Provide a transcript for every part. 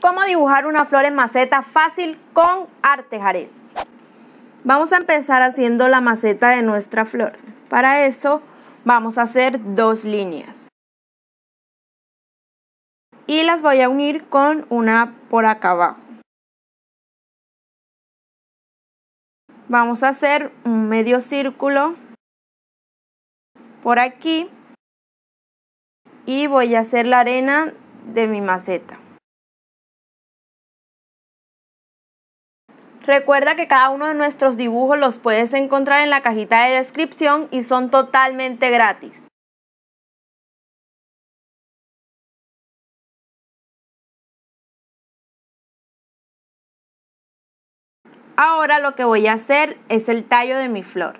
cómo dibujar una flor en maceta fácil con arte Jared. Vamos a empezar haciendo la maceta de nuestra flor. Para eso vamos a hacer dos líneas. Y las voy a unir con una por acá abajo. Vamos a hacer un medio círculo por aquí y voy a hacer la arena de mi maceta. Recuerda que cada uno de nuestros dibujos los puedes encontrar en la cajita de descripción y son totalmente gratis. Ahora lo que voy a hacer es el tallo de mi flor.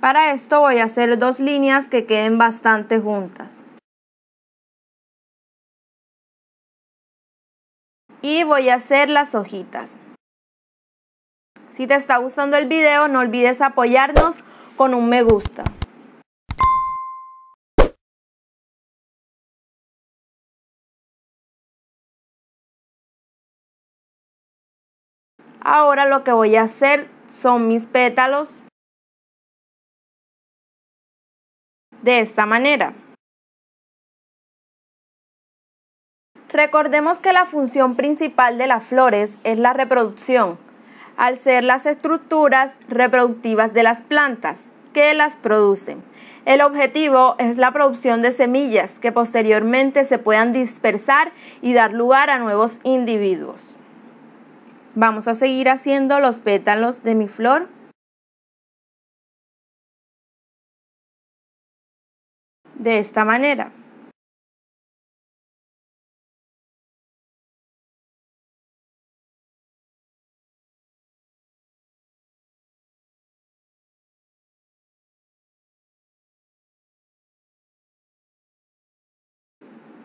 Para esto voy a hacer dos líneas que queden bastante juntas. Y voy a hacer las hojitas. Si te está gustando el video, no olvides apoyarnos con un me gusta. Ahora lo que voy a hacer son mis pétalos de esta manera. Recordemos que la función principal de las flores es la reproducción, al ser las estructuras reproductivas de las plantas que las producen. El objetivo es la producción de semillas que posteriormente se puedan dispersar y dar lugar a nuevos individuos. Vamos a seguir haciendo los pétalos de mi flor. De esta manera.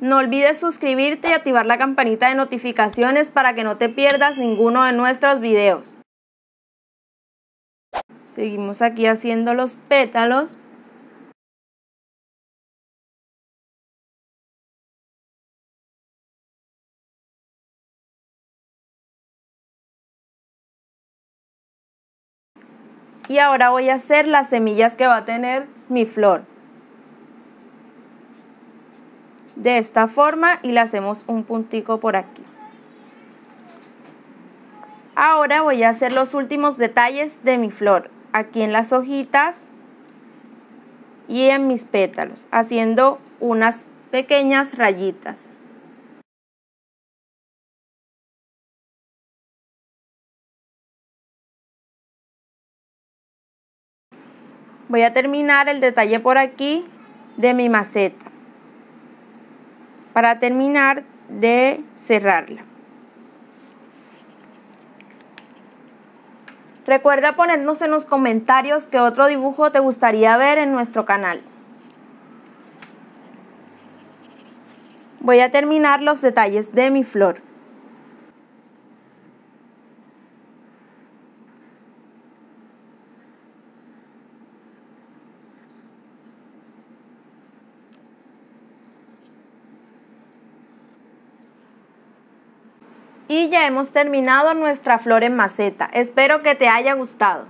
No olvides suscribirte y activar la campanita de notificaciones para que no te pierdas ninguno de nuestros videos. Seguimos aquí haciendo los pétalos. Y ahora voy a hacer las semillas que va a tener mi flor de esta forma y le hacemos un puntico por aquí. Ahora voy a hacer los últimos detalles de mi flor, aquí en las hojitas y en mis pétalos, haciendo unas pequeñas rayitas. Voy a terminar el detalle por aquí de mi maceta para terminar de cerrarla. Recuerda ponernos en los comentarios qué otro dibujo te gustaría ver en nuestro canal. Voy a terminar los detalles de mi flor. Y ya hemos terminado nuestra flor en maceta. Espero que te haya gustado.